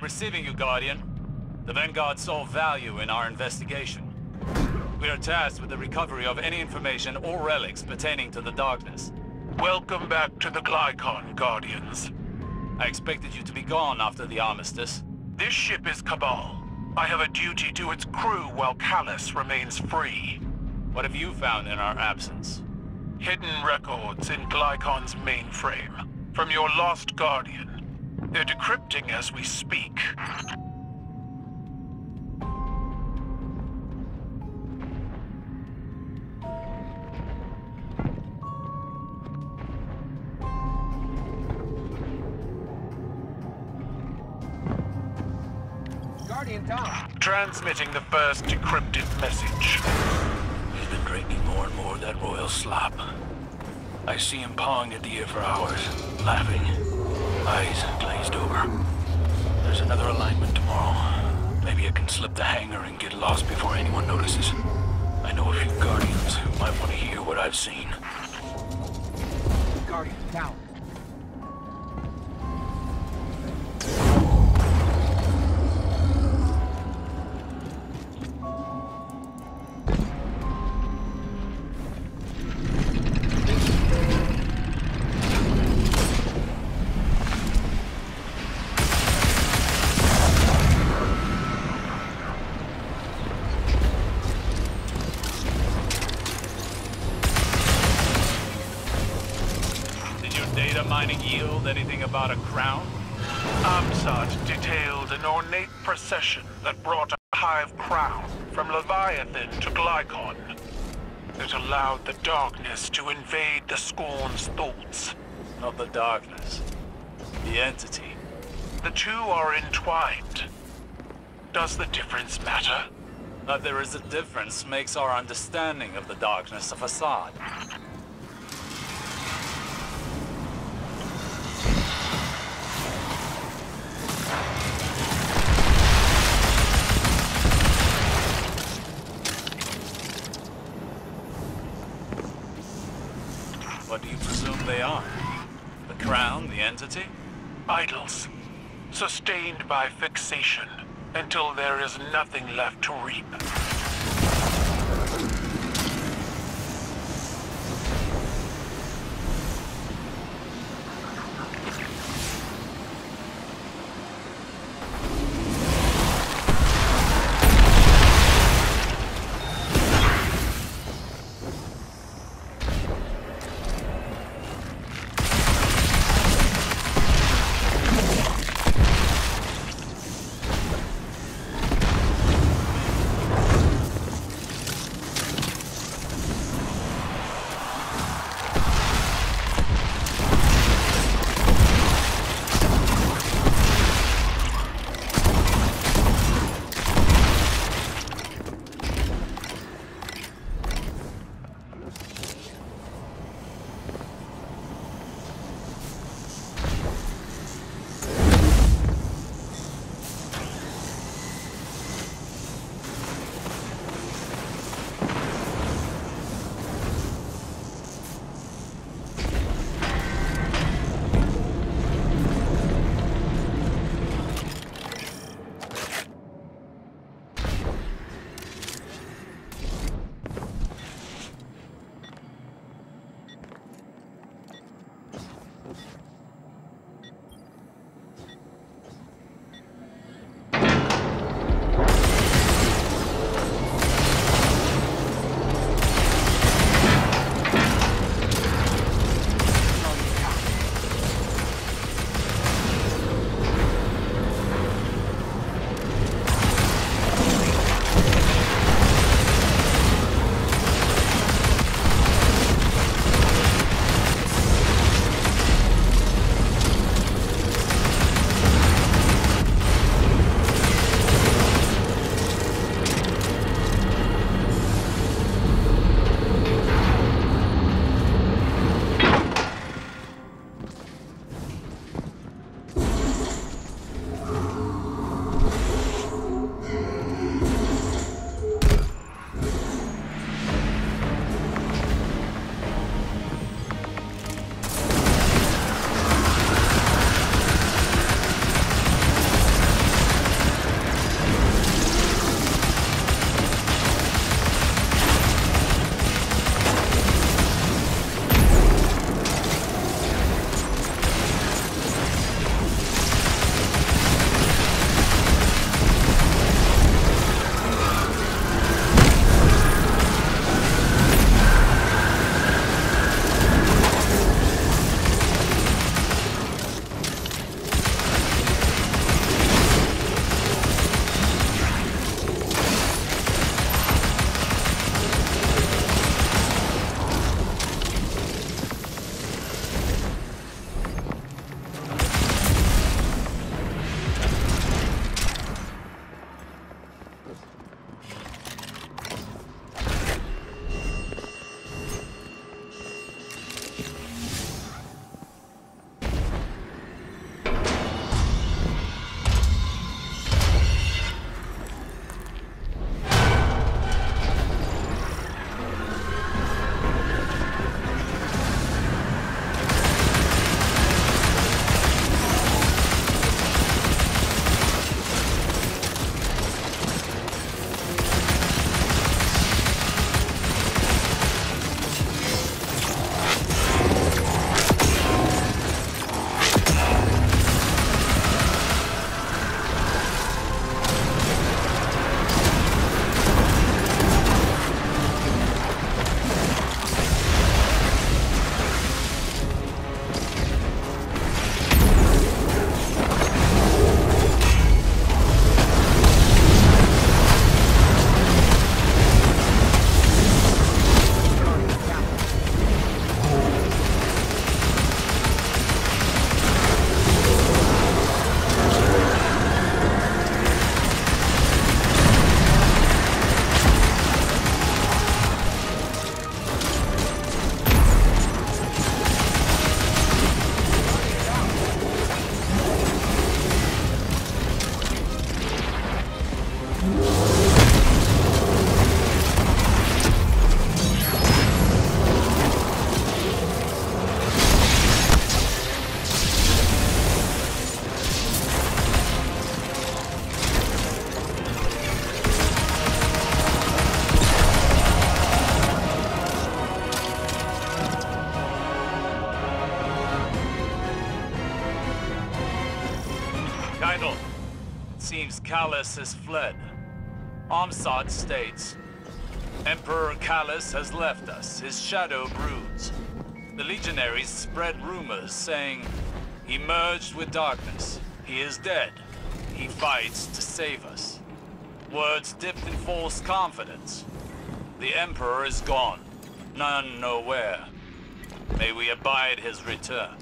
I'm receiving you, Guardian. The Vanguard saw value in our investigation. We are tasked with the recovery of any information or relics pertaining to the Darkness. Welcome back to the Glykon, Guardians. I expected you to be gone after the armistice. This ship is Cabal. I have a duty to its crew while Calus remains free. What have you found in our absence? Hidden records in Glykon's mainframe. From your lost Guardian. They're decrypting as we speak. Guardian down. Transmitting the first decrypted message. He's been drinking more and more of that royal slop. I see him pawing at the air for hours, laughing, eyes glazed over. There's another alignment tomorrow. Maybe I can slip the hangar and get lost before anyone notices. I know a few Guardians who might want to hear what I've seen. Guardian down. To Glykon. It allowed the darkness to invade the Scorn's thoughts. Not the Darkness. The entity. The two are entwined. Does the difference matter? That there is a difference makes our understanding of the Darkness a facade. What do you presume they are? The crown, the entity? Sustained by fixation until there is nothing left to reap. Calus has fled. Omsat states, Emperor Calus has left us, his shadow broods. The legionaries spread rumors saying, he merged with darkness, he is dead, he fights to save us. Words dipped in false confidence. The Emperor is gone, none know where. May we abide his return.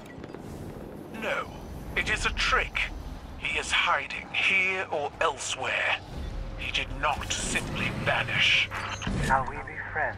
No, it is a trick. He is hiding here or elsewhere. He did not simply vanish. Shall we be friends?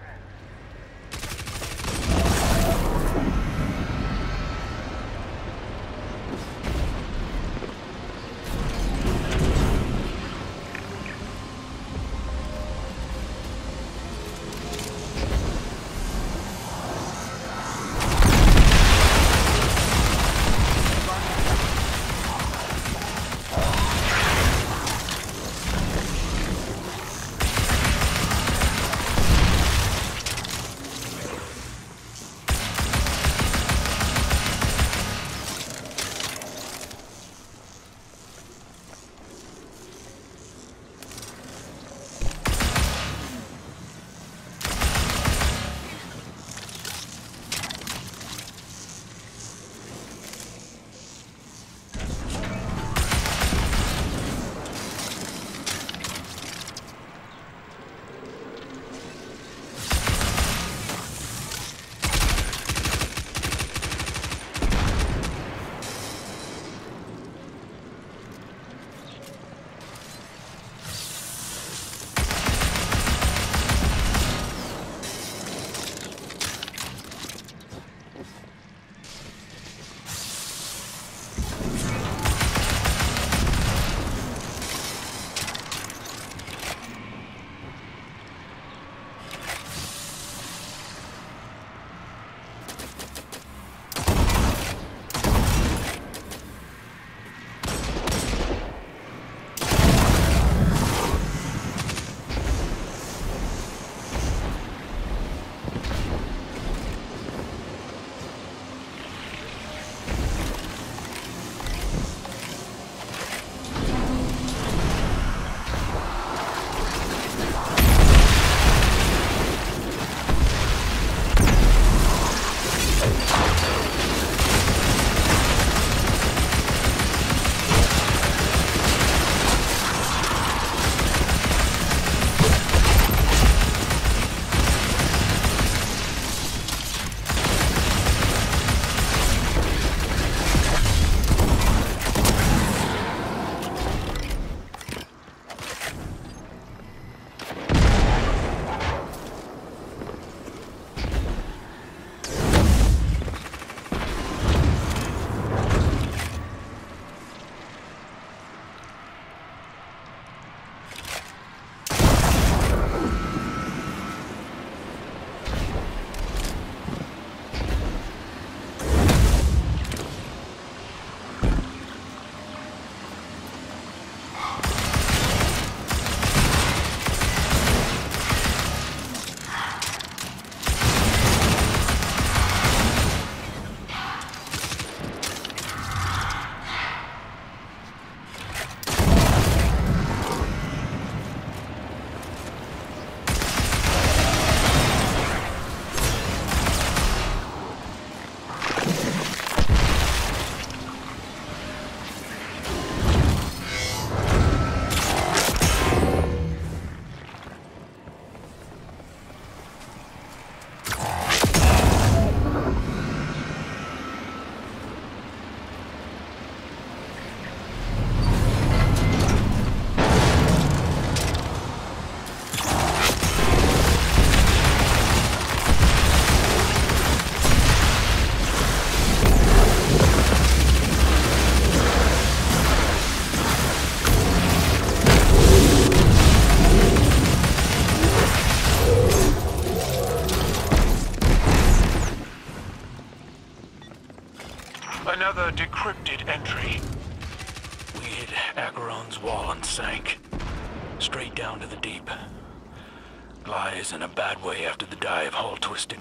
In a bad way after the dive, all twisted.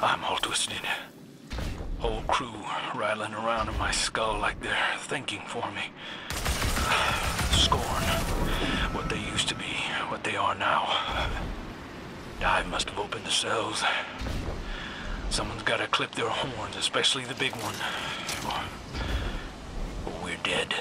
I'm all twisted. Whole crew rattling around in my skull like they're thinking for me. scorn. What they used to be, what they are now. Dive must have opened the cells. Someone's gotta clip their horns, especially the big one. Or we're dead.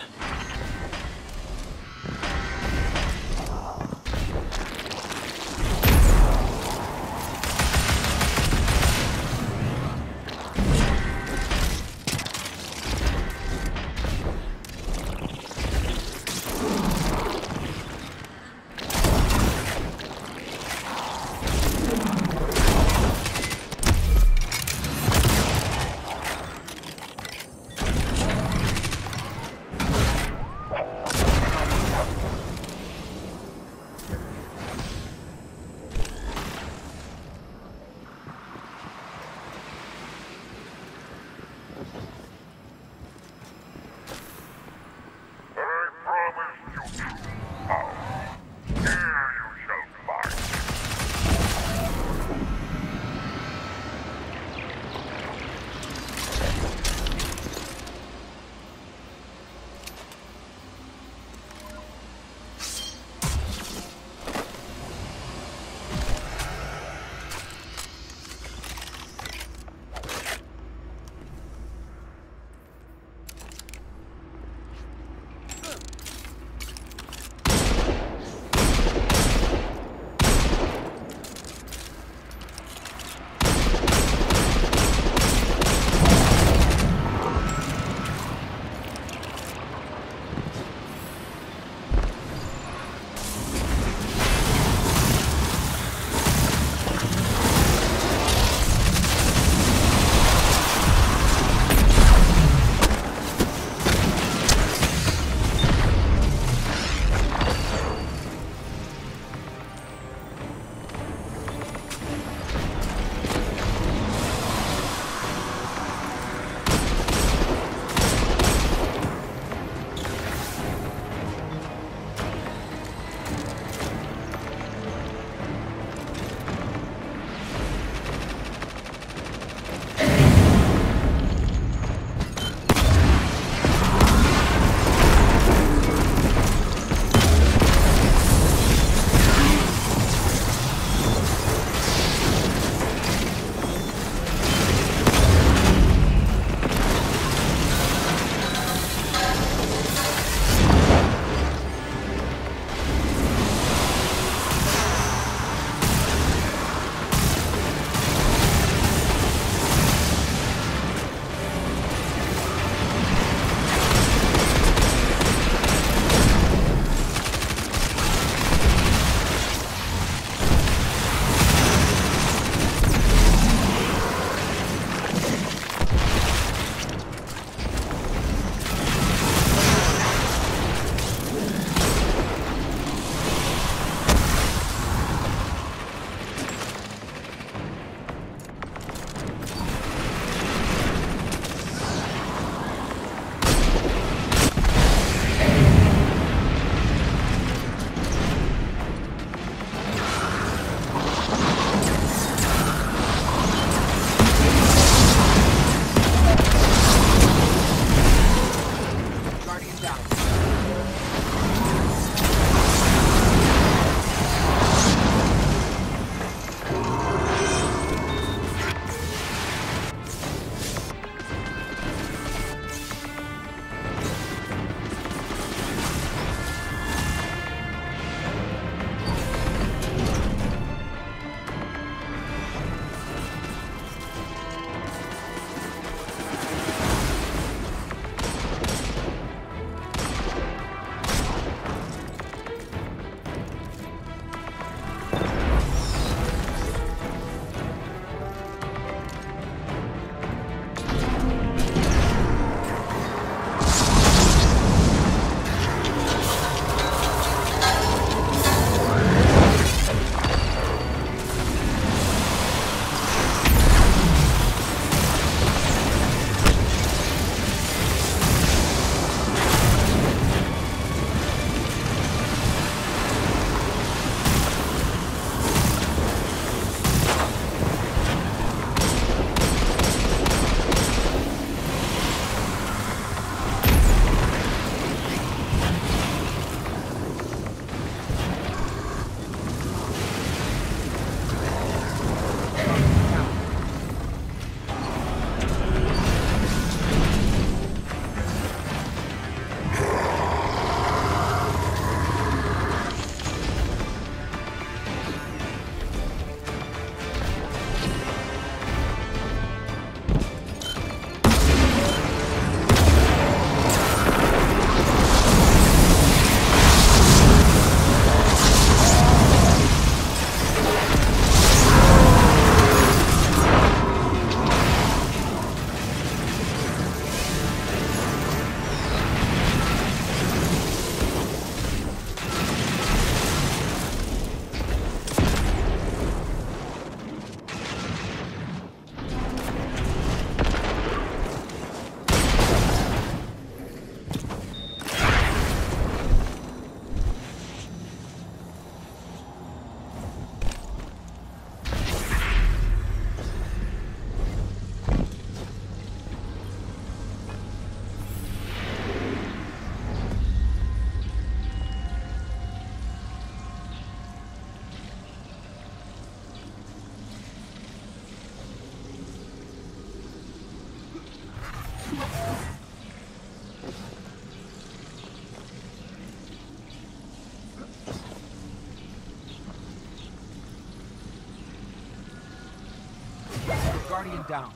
Guardian down.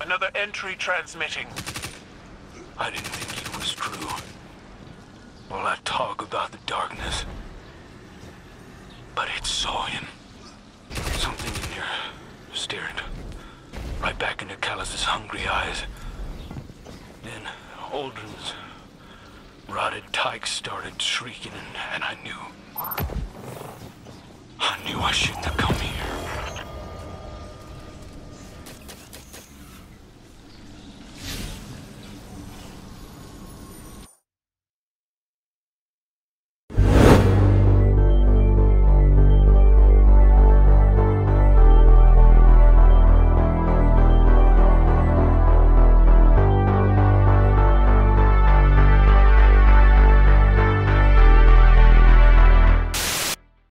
Another entry transmitting. I didn't think it was true. All that talk about the darkness. But it saw him. Something in there stared right back into Calus's hungry eyes. Then Aldrin's rotted tyke started shrieking and, and I knew. I knew I shouldn't have come here.